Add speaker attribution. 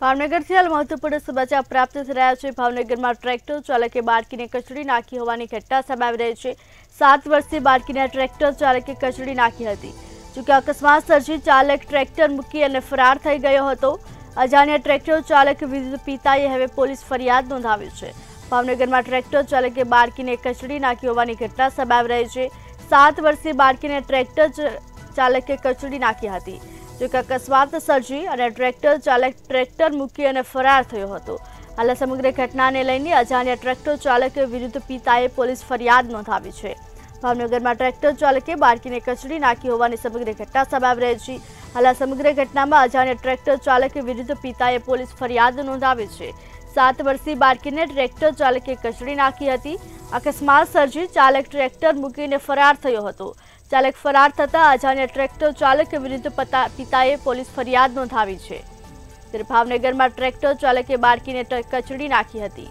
Speaker 1: ભાવનગરથી હાલ મહત્વપૂર્ણ સમાચાર પ્રાપ્ત થઈ રહ્યા છે. ભાવનગરમાં ટ્રેક્ટર ચાલકે બાળકીને કચડી નાખી હોવાની ઘટના સામે આવી રહી છે. સાત વર્ષથી બાળકીને ટ્રેક્ટર ચાલકે કચડી નાખી હતી. જોકે અકસ્માત સર્જી ચાલક ટ્રેક્ટર મૂકી અને ફરાર થઈ ગયો હતો. અજાણ્યા ટ્રેક્ટર ચાલક વિરુદ્ધ પિતાએ હવે પોલીસ ફરિયાદ નોંધાવી છે. ભાવનગરમાં ટ્રેક્ટર ચાલકે બાળકીને કચડી નાખી હોવાની ઘટના સામે રહી છે. સાત વર્ષથી બાળકીને ટ્રેક્ટર ચાલકે કચડી નાખી હતી. જોકે અકસ્માત સર્જી અને ટ્રેક્ટર ચાલક ટ્રેક્ટર મૂકી અને ફરાર થયો હતો. હાલ સમગ્ર ઘટનાને લઈને અજાણ્યા ટ્રેક્ટર ચાલક વિરુદ્ધ પિતાએ પોલીસ ફરિયાદ નોંધાવી છે. ભાવનગરમાં ટ્રેક્ટર ચાલકે બાળકીને કચડી નાખી હોવાની સમગ્ર ઘટના સામે આવી રહી છે. હાલ સમગ્ર ઘટનામાં અજાણ્યા ટ્રેક્ટર ચાલક વિરુદ્ધ પિતાએ પોલીસ ફરિયાદ નોંધાવી છે. સાત વર્ષીય બાળકીને ટ્રેક્ટર ચાલકે કચડી નાખી હતી. અકસ્માત સર્જી ચાલક ટ્રેક્ટર મૂકીને ફરાર થયો હતો. ચાલક ફરાર થતા અજાણ્યા ટ્રેક્ટર ચાલક વિરુદ્ધ પતા- પિતાએ પોલીસ ફરિયાદ નોંધાવી છે. ત્યારે ભાવનગરમાં ટ્રેક્ટર ચાલકે બાળકીને કચડી નાખી હતી.